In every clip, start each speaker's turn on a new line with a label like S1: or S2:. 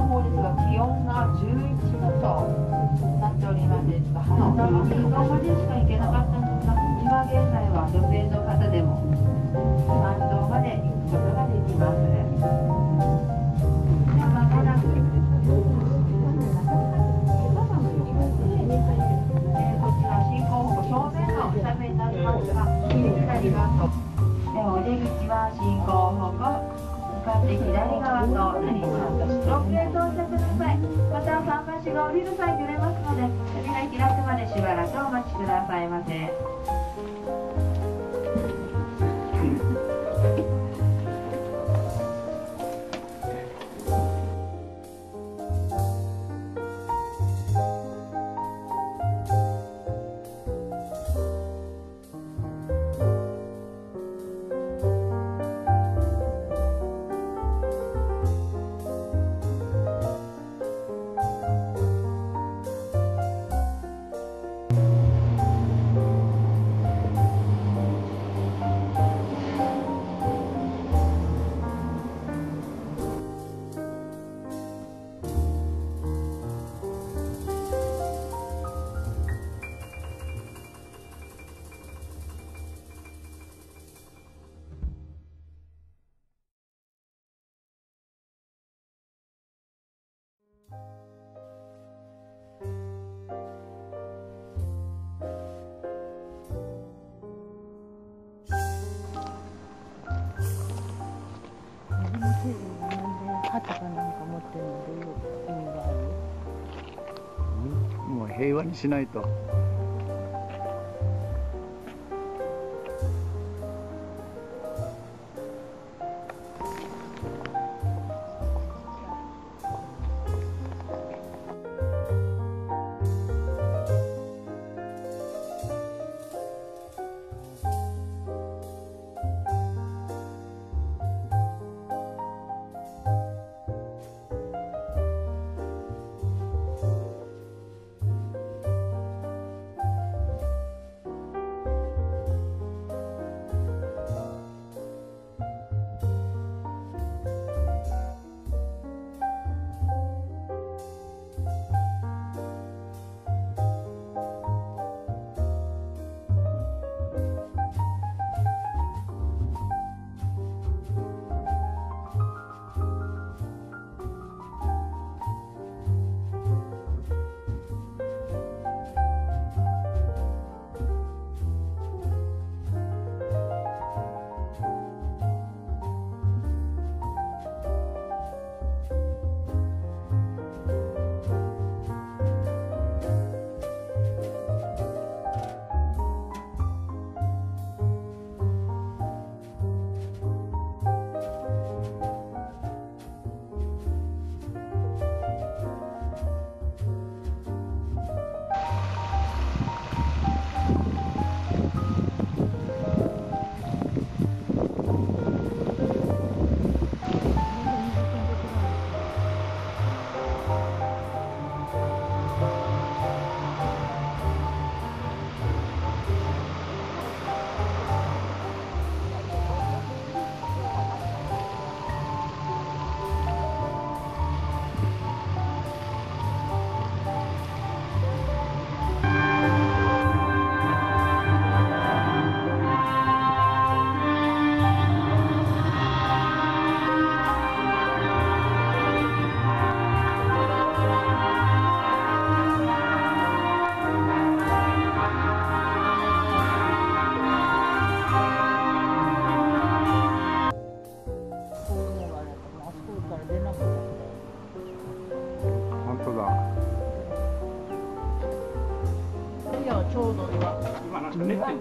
S1: の方ですが気温が11度となっておりましてちょっとまでしか行けなかったんですが今現在は女性の方でも参島まで行くことができます。向かって左側となります。ロープウェイ到着の際また桟橋が降りる際揺れますので扉開くまでしばらくお待ちくださいませ。
S2: 旗かなんか持ってるので意味がある？
S3: んもう平和にしないと。ちょうど今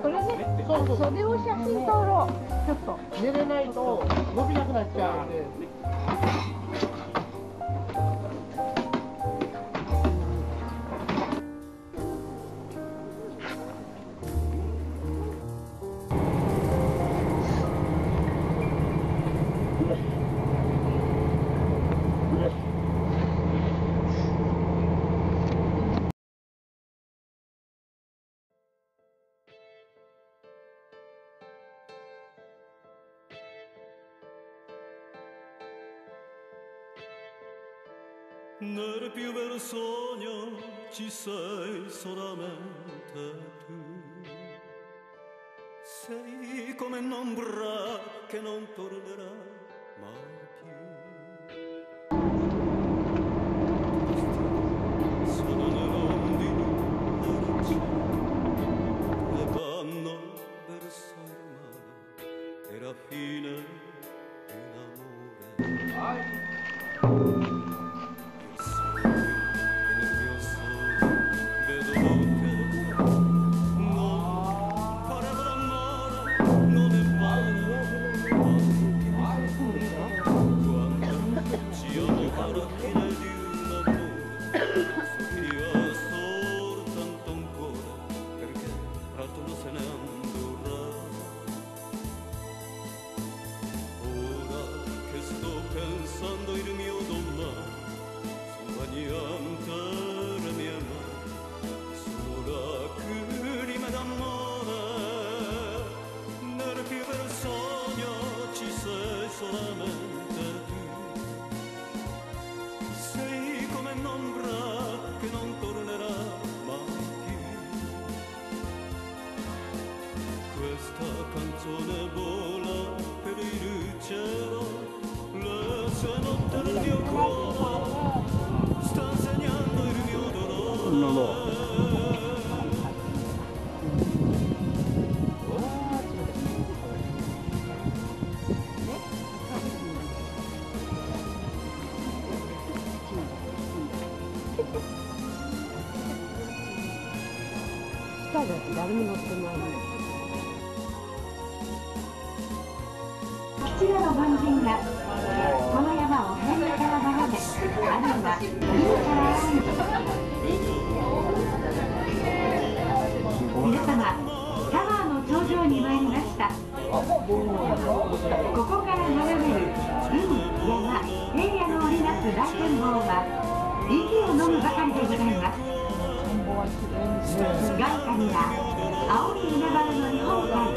S2: これねそうそう。それを写真撮ろう。ちょっと。寝れないと伸びなくなっちゃうんで
S4: Nel più vero sogno ci sei solamente tu. Sei come un'ombra che non tornerà 誰も乗ってない
S5: こちらの門限が皆様タワーの頂上に参りました。ここから眺める海山平野の織りなす大展望は息を飲むばかりでございま
S2: す。眼
S5: 下には青い海原の日本海